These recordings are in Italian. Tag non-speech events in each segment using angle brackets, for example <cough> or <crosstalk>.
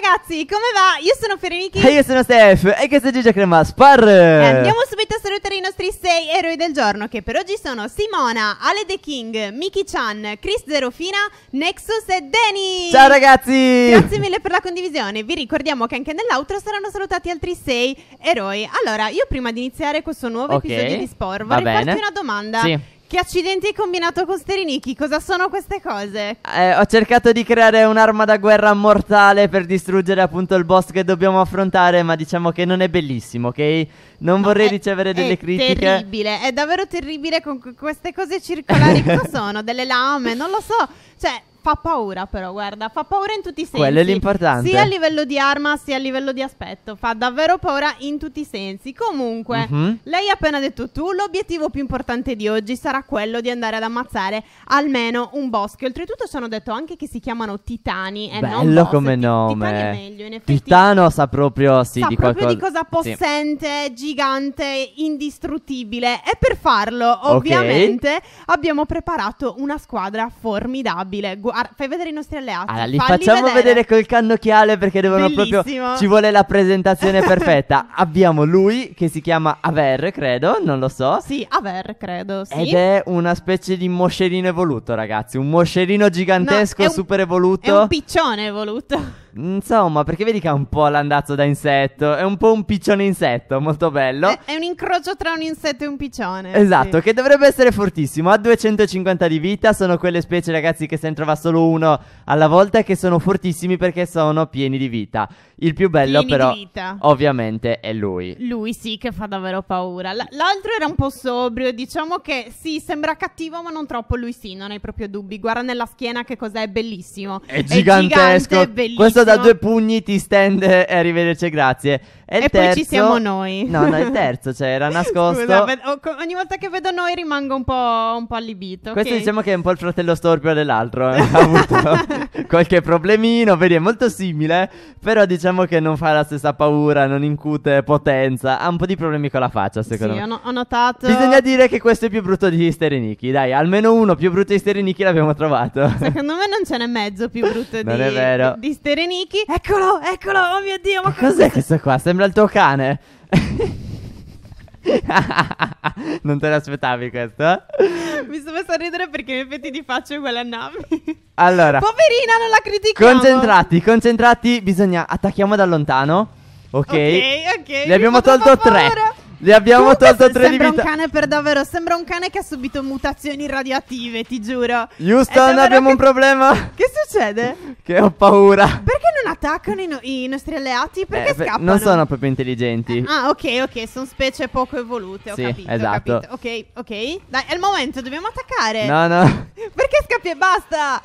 ragazzi, come va? Io sono Ferenichi. E io sono Steph e questo è Gigia Crema Spar. E andiamo subito i nostri sei eroi del giorno che per oggi sono Simona, Ale The King, Miki Chan, Chris Zerofina, Nexus e Danny. Ciao ragazzi! Grazie mille per la condivisione. Vi ricordiamo che anche nell'outro saranno salutati altri sei eroi. Allora, io prima di iniziare questo nuovo Ok, episodio di Sport vorrei farti una domanda. Sì. Che accidenti hai combinato con Sterinichi? Cosa sono queste cose? Eh, ho cercato di creare un'arma da guerra mortale per distruggere appunto il boss che dobbiamo affrontare, ma diciamo che non è bellissimo, ok? Non No, vorrei è- ricevere delle è critiche. terribile, è davvero terribile con que- queste cose circolari. Cosa sono? Delle lame? Non lo so. Cioè, fa paura però, guarda, fa paura in tutti i sensi. Quello è l'importante. Sia a livello di arma, sia a livello di aspetto. Fa davvero paura in tutti i sensi. Comunque, Mhm. lei ha appena detto tu, l'obiettivo più importante di oggi sarà quello di andare ad ammazzare almeno un boss. Che oltretutto ci hanno detto anche che si chiamano titani e non Bello boss. come Ti- nome. Titani è meglio, in effetti. Titano sa proprio sì, Sa di proprio qualcosa. di cosa Sì. possente, gigante, indistruttibile. E per farlo, ovviamente, abbiamo preparato una squadra formidabile. Guarda, fai vedere i nostri alleati. Allora, li facciamo vedere. col cannocchiale perché devono Bellissimo. proprio. Ci vuole la presentazione <laughs> perfetta. Abbiamo lui che si chiama Aver, credo, non lo so. Sì, Aver, credo. Sì. Ed è una specie di moscerino evoluto, ragazzi. Un moscerino gigantesco, No, è un- super È evoluto. un piccione evoluto. Insomma, perché vedi che ha un po' l'andazzo da insetto. È un po' un piccione insetto, molto bello. È, è un incrocio tra un insetto e un piccione. Esatto, sì. che dovrebbe essere fortissimo. Ha 250 di vita. Sono quelle specie, ragazzi, che se ne trova solo uno alla volta e che sono fortissimi perché sono pieni di vita. Il più bello, di però, ovviamente, è lui. Lui sì che fa davvero paura. L- l'altro era un po' sobrio. Diciamo che sì, sembra cattivo, ma non troppo. Lui sì, non hai proprio dubbi. Guarda nella schiena che cos'è, è bellissimo. È gigantesco. gigante, è bellissimo. Questo da due pugni ti stende e arrivederci, grazie. E, E poi ci terzo- siamo noi. No, no, il terzo, cioè, era <laughs> nascosto. Scusa, ved- oh, ogni volta che vedo noi rimango un po', un po' allibito. Questo diciamo che è un po' il fratello storpio dell'altro. eh. Ha avuto <laughs> qualche problemino. Vedi, è molto simile. Però diciamo che non fa la stessa paura, non incute potenza. Ha un po' di problemi con la faccia, secondo Sì, me. ho, no- ho notato. Bisogna dire che questo è più brutto di Sterenichi. Dai, almeno uno più brutto di Sterenichi l'abbiamo trovato. Secondo me non ce n'è mezzo più brutto <laughs> Non di, è vero. di Sterenichi. Eccolo, eccolo, oh mio Dio, ma Ma cos'è questo qua? Sembra il tuo cane. <laughs> non te l'aspettavi questo? eh? Mi sto messo a ridere perché in effetti ti faccio quella nave. Allora, Poverina, non la critichiamo. concentrati, concentrati. Bisogna attacchiamo da lontano. Ok. Ok, ok. Ne abbiamo tolto tre. Ne abbiamo Comunque tolto tre di Sembra un vita. cane per davvero. Sembra un cane che ha subito mutazioni radioattive, ti giuro. Houston, abbiamo che- un problema. Che succede? Che ho paura. Perché non attaccano i, no- i nostri alleati? Perché Eh, scappano? non sono proprio intelligenti. Ah, ok, ok, sono specie poco evolute, ho Sì, capito, ho esatto. capito. Ok, ok. Dai, è il momento, dobbiamo attaccare. No, no. <laughs> Perché scappi e basta?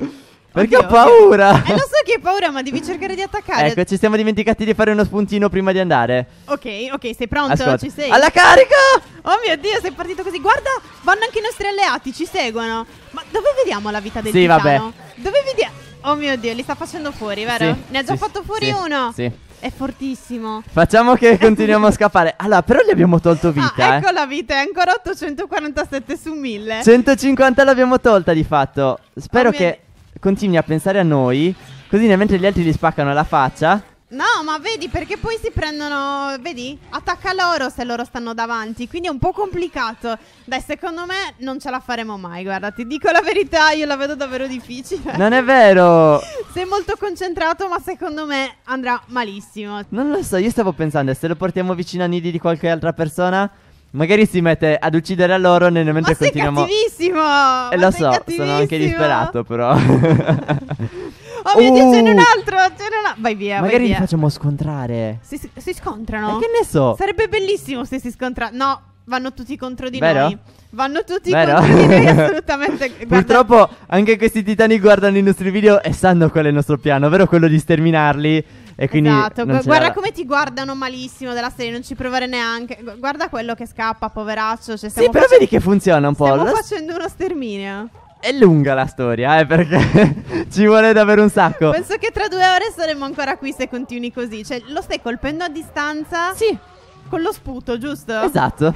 Perché ho paura. Eh, lo so che hai paura, ma devi cercare di attaccare. Ecco, ci siamo dimenticati di fare uno spuntino prima di andare. Ok, ok, sei pronto? Ascolta. Ci sei? Alla carica! Oh mio Dio, sei partito così. Guarda, vanno anche i nostri alleati, ci seguono. Ma dove vediamo la vita del Sì, titano? vabbè. Dove vediamo? Oh mio Dio, li sta facendo fuori, vero? Sì, ne ha già sì, fatto fuori sì, uno. Sì. È fortissimo. Facciamo che <laughs> continuiamo a scappare. Allora, però gli abbiamo tolto vita, ah, ecco eh. la vita, è ancora 847 su 1000. 150 l'abbiamo tolta di fatto. Spero Oh che continui a pensare a noi. Così mentre gli altri gli spaccano la faccia. No, ma vedi, perché poi si prendono. Vedi? Attacca loro se loro stanno davanti. Quindi è un po' complicato. Dai, secondo me non ce la faremo mai. Guarda, ti dico la verità, io la vedo davvero difficile. Non è vero. <laughs> Sei molto concentrato, ma secondo me andrà malissimo. Non lo so, io stavo pensando, se lo portiamo vicino a nidi di qualche altra persona, magari si mette ad uccidere a loro nel mentre ma sei continuiamo. cattivissimo! E ma lo sei so, cattivissimo. sono anche disperato, però. Oh mio Dio, ce n'è Uh. un altro! Ce n'è un altro! Vai via, vai magari li via. facciamo scontrare. Si, si- scontrano? E che ne so? Sarebbe bellissimo se si scontrassero. No, vanno tutti contro di Vero? noi. Vanno tutti Vero? contro di noi, <laughs> assolutamente. Guarda- Purtroppo anche questi titani guardano i nostri video e sanno qual è il nostro piano, ovvero quello di sterminarli. E quindi esatto, guarda come ti guardano malissimo della serie, non ci provare neanche. Gu- Guarda quello che scappa, poveraccio. Cioè, Sì, però face- vedi che funziona un po'. Stiamo La- facendo uno sterminio. È lunga la storia, eh, perché <laughs> ci vuole davvero un sacco. Penso che tra due ore saremo ancora qui se continui così. Cioè, lo stai colpendo a distanza? Sì. Con lo sputo, giusto? Esatto.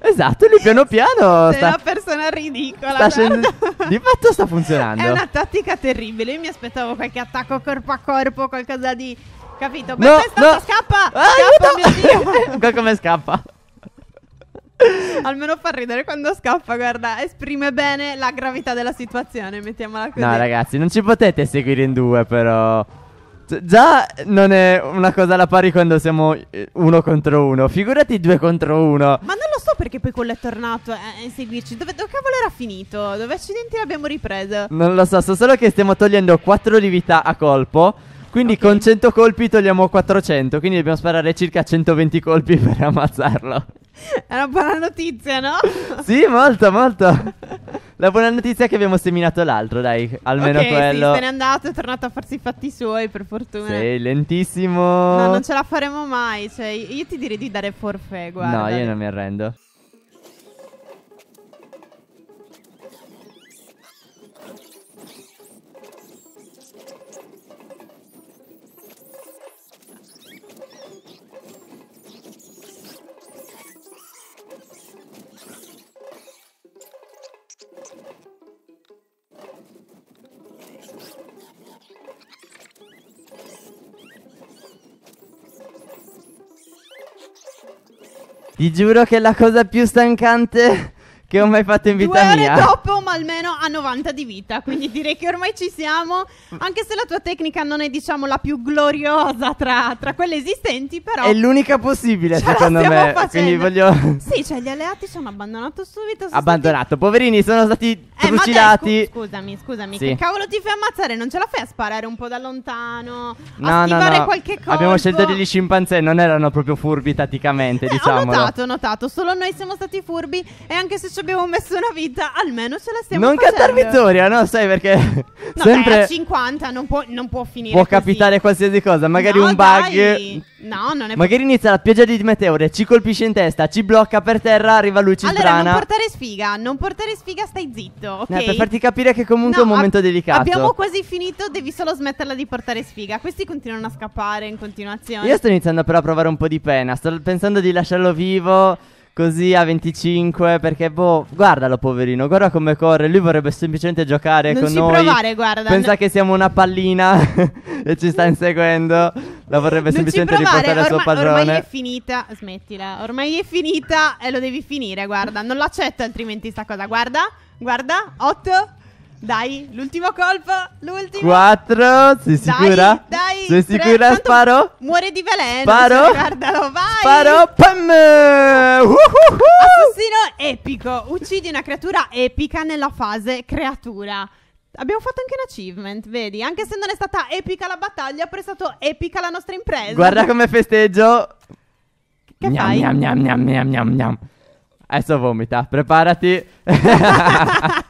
esatto, lì piano piano <laughs> Sei sta, una persona ridicola. sta scendendo. Di fatto sta funzionando. È una tattica terribile. Io mi aspettavo qualche attacco corpo a corpo, qualcosa di. Capito? No, Ma è stato no. scappa! Ah, scappa, mio Dio! <laughs> Come scappa. <laughs> Almeno fa ridere quando scappa, guarda, esprime bene la gravità della situazione, mettiamola così. No, ragazzi, non ci potete seguire in due, però. Gi- Già non è una cosa alla pari quando siamo eh, uno contro uno. Figurati due contro uno. Ma non lo so perché poi quello è tornato a inseguirci. Dove, dove cavolo era finito? Dove accidenti l'abbiamo ripreso? Non lo so, so solo che stiamo togliendo 4 di vita a colpo. Quindi Ok. con 100 colpi togliamo 400. Quindi dobbiamo sparare circa 120 colpi <laughs> per ammazzarlo. È una buona notizia, no? sì, molto, molto. <laughs> La buona notizia è che abbiamo seminato l'altro, dai. Almeno ok, quello. sì, se n'è andato, è tornato a farsi i fatti suoi, per fortuna. Sì, lentissimo. No, non ce la faremo mai. Cioè, io ti direi di dare forfè, guarda. No, io non mi arrendo. Ti giuro che la cosa più stancante che ho mai fatto in Due vita ore mia. dopo, ma almeno a 90 di vita. Quindi direi che ormai ci siamo. Anche se la tua tecnica non è, diciamo, la più gloriosa tra, tra quelle esistenti, però. È l'unica possibile, secondo me. facendo. Quindi voglio. Sì, cioè gli alleati sono abbandonato subito. Abbandonato. Poverini, sono stati stati- Eh, trucidati. scu- scusami, scusami. Sì. Che cavolo ti fai ammazzare? Non ce la fai a sparare un po' da lontano? a No, no, no. qualche colpo? Abbiamo scelto degli scimpanzé, non erano proprio furbi tatticamente, Eh, ho diciamolo. notato, ho notato. Solo noi siamo stati furbi. E anche se ci abbiamo messo una vita, almeno ce la stiamo non facendo. cantar vittoria, no? Sai perché No, <laughs> sempre dai, a 50 non può, non può finire. può così. capitare qualsiasi cosa. Magari No, un bug. dai. No, non è Magari inizia la pioggia di meteore, ci colpisce in testa, ci blocca per terra, arriva lui, ci Allora, sbrana. non portare sfiga, non portare sfiga, stai zitto, ok? Eh, per farti capire che comunque è un No, momento delicato. Abbiamo quasi finito, devi solo smetterla di portare sfiga. Questi continuano a scappare in continuazione. Io sto iniziando però a provare un po' di pena. Sto pensando di lasciarlo vivo così a 25. Perché, boh, guardalo, poverino. Guarda come corre. Lui vorrebbe semplicemente giocare non con noi. provare, guarda. Pensa no- che siamo una pallina <laughs> e ci sta inseguendo. La vorrebbe non semplicemente provare, riportare al suo ormai, ormai padrone. è finita. Smettila. Ormai è finita e lo devi finire, guarda. Non l'accetto altrimenti sta cosa. Guarda, guarda. 8. Dai, l'ultimo colpo. L'ultimo. 4. Sei sicura? Dai, Sei tre, sicura? tanto Sparo? Muore di veleno. Sparo? guardalo, vai. Sparo. Pam! Uhuhu! Assassino epico. Uccidi una creatura epica nella fase creatura. Abbiamo fatto anche un achievement, vedi? Anche se non è stata epica la battaglia, però è stata epica la nostra impresa. Guarda come festeggio. Che Gnam, fai? gnam, gnam, gnam, gnam, gnam, gnam. Adesso vomita, preparati. <laughs> <laughs>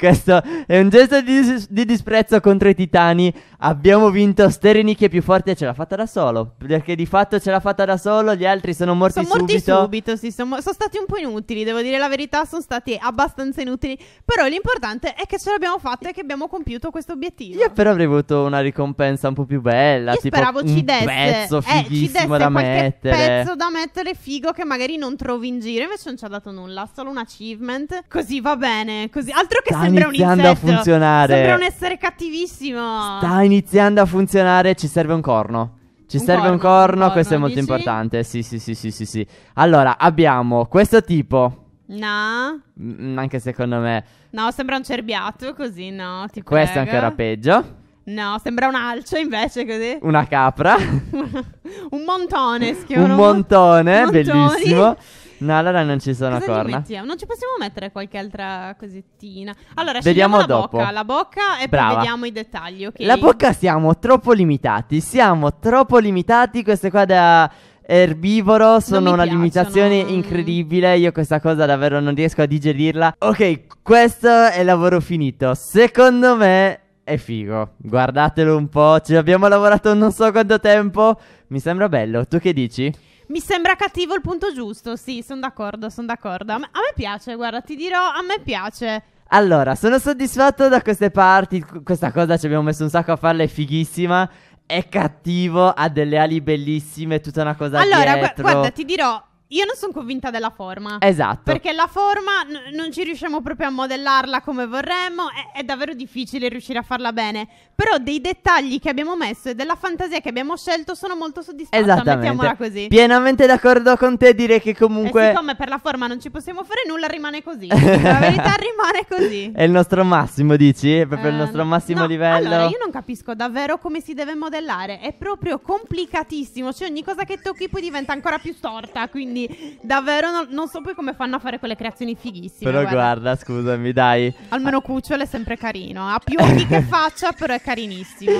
Questo è un gesto di, dis- di disprezzo contro i titani. Abbiamo vinto Sterenik è più forte e ce l'ha fatta da solo. Perché di fatto ce l'ha fatta da solo, gli altri sono morti Sono morti subito. subito, sì, sono, sono stati un po' inutili, devo dire la verità, sono stati abbastanza inutili, però l'importante è che ce l'abbiamo fatta e che abbiamo compiuto questo obiettivo. Io però avrei avuto una ricompensa un po' più bella. Io tipo speravo ci un desse, pezzo eh, ci fighissimo desse da mettere. pezzo da mettere figo che magari non trovi in giro, invece non ci ha dato nulla, solo un achievement. Così va bene, così. Altro che Sta sembra un iniziando a insetto. funzionare. Sembra un essere cattivissimo. Sta iniziando a funzionare, ci serve un corno. Ci Un serve un corno, un corno, corno, questo è molto dici? importante. Sì, sì, sì, sì, sì, sì. Allora, abbiamo questo tipo, No, mm, anche secondo me. no, sembra un cerbiato così, no, ti Questo è prego. ancora peggio. No, sembra un alce invece così. Una capra, <laughs> un montone si un montone, Montoni. bellissimo. No, allora non ci sono Cosa corna. Non ci possiamo mettere qualche altra cosettina. Allora, Vediamo la dopo. bocca, la bocca e Brava. poi vediamo i dettagli, ok? La bocca siamo troppo limitati. Siamo troppo limitati. Queste qua da erbivoro sono una limitazione incredibile. Io questa cosa davvero non riesco a digerirla. Ok, questo è lavoro finito. Secondo me è figo. Guardatelo un po'. Ci abbiamo lavorato non so quanto tempo. Mi sembra bello. Tu che dici? Mi sembra cattivo il punto giusto, sì, sono d'accordo, sono d'accordo. A me, a me piace, guarda, ti dirò, a me piace. Allora, sono soddisfatto da queste parti. Qu- Questa cosa ci abbiamo messo un sacco a farla, è fighissima. è cattivo, ha delle ali bellissime, tutta una cosa allora, gu- dietro. guarda, ti dirò, io non sono convinta della forma. Esatto. Perché la forma n- non ci riusciamo proprio a modellarla come vorremmo, è-, è davvero difficile riuscire a farla bene. Però dei dettagli che abbiamo messo e della fantasia che abbiamo scelto sono molto soddisfatta, mettiamola Esattamente. così. Pienamente d'accordo con te, direi che E comunque siccome per la forma non ci possiamo fare nulla, rimane così. <laughs> la verità rimane così. è il nostro massimo, dici? È proprio il Eh, nostro massimo no, livello. Allora, io non capisco davvero come si deve modellare. È proprio complicatissimo. Cioè, ogni cosa che tocchi poi diventa ancora più storta. Quindi, davvero, non, non so poi come fanno a fare quelle creazioni fighissime. Però guarda, scusami, dai. Almeno Cucciolo è sempre carino. Ha più occhi che <laughs> faccia, però è carinissimo.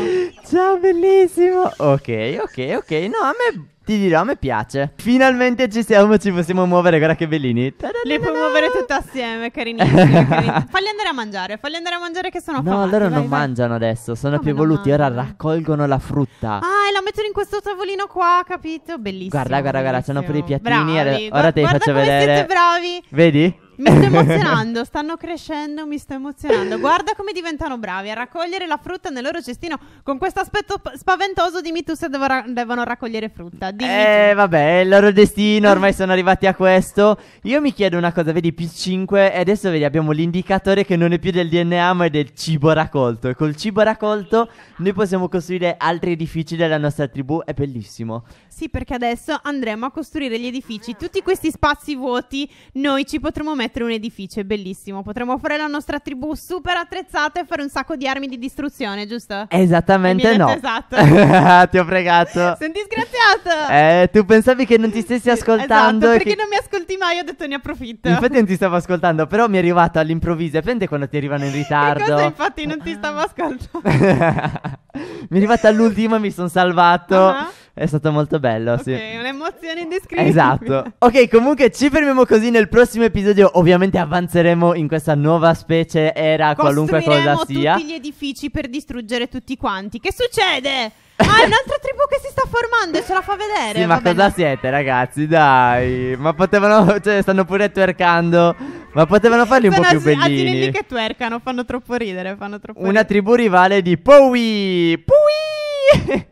Ciao, bellissimo. Ok, ok, ok. No, a me ti dirò, a me piace. Finalmente ci siamo, ci possiamo muovere. Guarda che bellini. Li puoi muovere tutte assieme, carinissimi. <laughs> carini- Falli andare a mangiare, falli andare a mangiare che sono No, affamati, loro vai, non vai. mangiano adesso, sono Come più non evoluti. Ora mangiano? raccolgono la frutta. Ah, e la mettono in questo tavolino qua, capito? Bellissimo. Guarda, guarda, guarda, c'hanno pure i bellissimo. piattini, Bravi. ora- te li faccio vedere. siete bravi. Vedi? Mi sto <laughs> emozionando, stanno crescendo, mi sto emozionando. Guarda come diventano bravi a raccogliere la frutta nel loro cestino. Con questo aspetto p- spaventoso, dimmi tu se ra- devono raccogliere frutta. Dimmi Eh, tu. vabbè, è il loro destino, ormai sono arrivati a questo. Io mi chiedo una cosa, vedi, più 5 e adesso vedi, abbiamo l'indicatore che non è più del DNA ma è del cibo raccolto. E col cibo raccolto noi possiamo costruire altri edifici della nostra tribù, è bellissimo. Sì, perché adesso andremo a costruire gli edifici. Tutti questi spazi vuoti, noi ci potremo mettere un edificio, è bellissimo. Potremo fare la nostra tribù super attrezzata e fare un sacco di armi di distruzione, giusto? Esattamente no. esatto. <laughs> Ti ho pregato. Sei disgraziato! Eh, tu pensavi che non ti stessi ascoltando? Esatto, perché che- non mi ascolti mai, ho detto ne approfitto. Infatti non ti stavo ascoltando, però mi è arrivato all'improvviso. E prende quando ti arrivano in <laughs> ritardo. cosa infatti non ti stavo ascoltando? <laughs> mi è arrivato all'ultimo, mi sono salvato. Ah. È stato molto bello, ok, sì. un'emozione indescrivibile. Esatto. <laughs> Ok, comunque ci fermiamo così nel prossimo episodio. Ovviamente avanzeremo in questa nuova specie era, qualunque cosa sia. tutti gli edifici per distruggere tutti quanti. Che succede? Ah, è un'altra <laughs> tribù che si sta formando e ce la fa vedere. Sì, ma Vabbè, cosa siete, ragazzi? Dai, ma potevano, <laughs> cioè, stanno pure twerkando. Ma potevano farli un Sono po' più bellini. che twerkano, fanno troppo ridere, fanno troppo Una ridere. tribù rivale di Powi. Powi.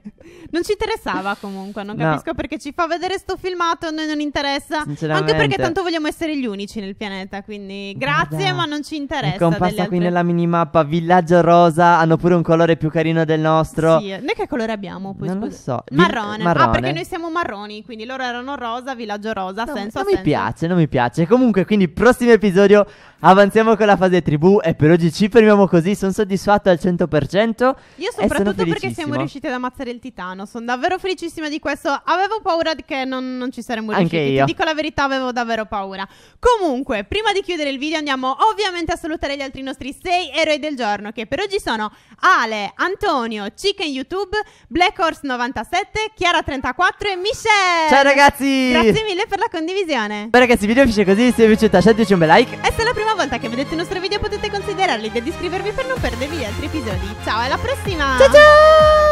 Non ci interessava comunque, non No. capisco perché ci fa vedere sto filmato, a noi non interessa. Anche perché tanto vogliamo essere gli unici nel pianeta, quindi grazie, Guarda, ma non ci interessa. compassa delle qui altre- nella minimappa Villaggio Rosa. Hanno pure un colore più carino del nostro. Sì, noi che colore abbiamo? Poi, Non lo scusa? so. Vi- Marrone. Ah, marrone. perché noi siamo marroni, quindi loro erano rosa, villaggio rosa, No, senso non mi senso. piace, non mi piace. Comunque, quindi, prossimo episodio avanziamo con la fase tribù. E per oggi ci fermiamo così. Sono soddisfatto al 100%. Io soprattutto perché siamo riusciti ad ammazzare il titano. Sono davvero felicissima di questo. Avevo paura che non, non ci saremmo Anche riusciti. io. Ti dico la verità, avevo davvero paura. Comunque, prima di chiudere il video, andiamo ovviamente a salutare gli altri nostri sei eroi del giorno. Che per oggi sono Ale, Antonio, Chicken YouTube, Black Horse 97, Chiara 34 e Michelle. Ciao, ragazzi! Grazie mille per la condivisione. Beh, ragazzi, il video finisce così. Se vi è piaciuto, lasciateci un bel like. E se la prima volta che vedete il nostro video potete considerarli ed iscrivervi per non perdervi gli altri episodi. Ciao, alla prossima! Ciao, ciao!